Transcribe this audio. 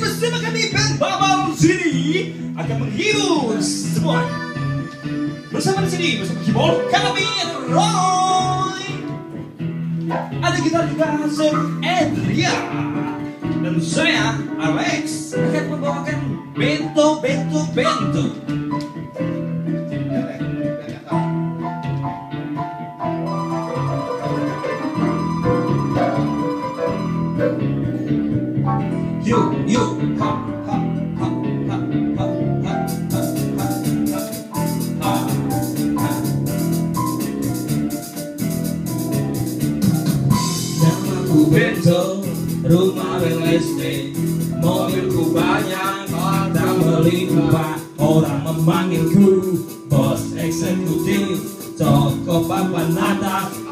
bersama kami band Babal sini akan menghibur semua. Bersama di sini bersama keyboard kami Roy. Ada gitar juga Sir Adria dan saya Alex akan membawakan bento bento bento. Ha, ha. Namaku Bento, rumah listrik Mobilku banyak, harta melimpah Orang memanggilku bos eksekutif Toko papan atas